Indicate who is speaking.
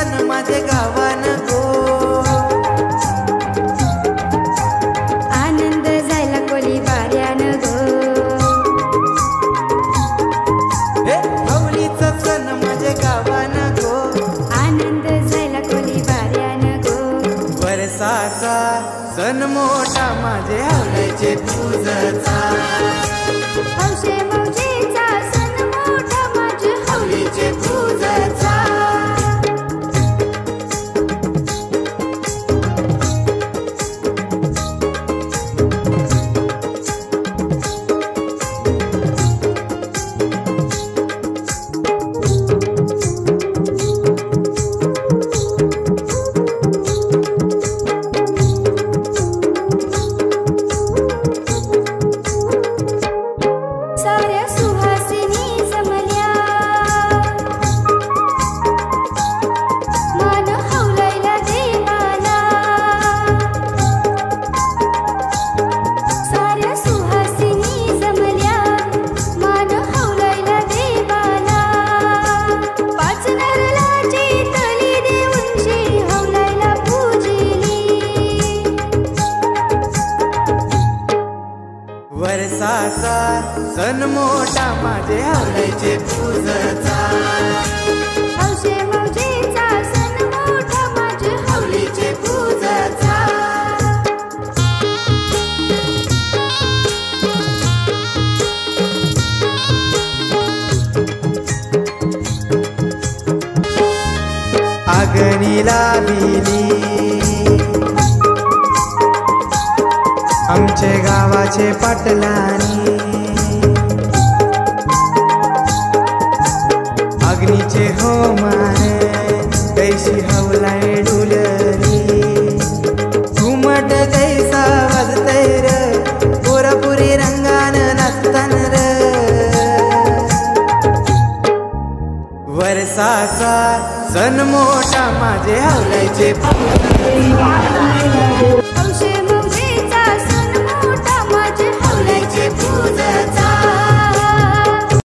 Speaker 1: गायन माझे गावान गो.
Speaker 2: आनंद झाला कोली वाऱ्यान गो.
Speaker 1: हे हवलीच सण माझे गावान गो.
Speaker 2: आनंद झाला कोली वाऱ्यान गो.
Speaker 1: वरसाचा सण मोठा माझे आवडायचे पूजचा.
Speaker 2: हौशे मौजेचा सण मोठा माझे हवलीचे पूजचा. estarei
Speaker 1: आमचे गावाचे पाटलानी अग्नीचे होमान सन मोठा माझे हवल्याचे पूजा.